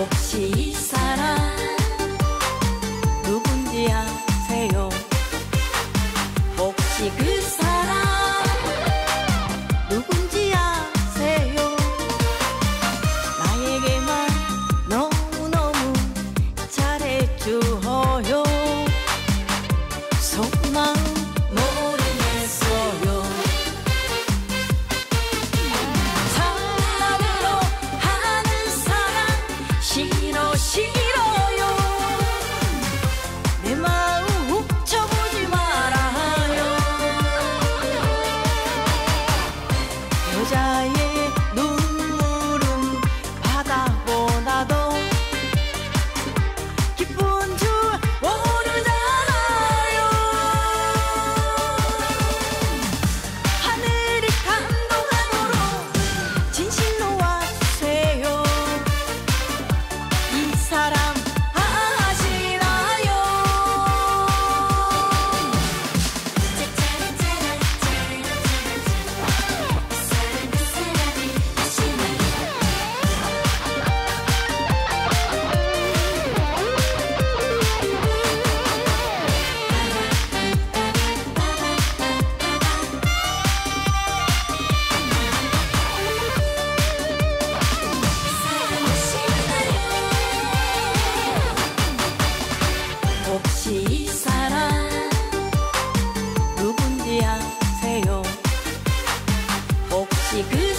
혹시 이 사람 누군지 아세요? 혹시 그 사람 行く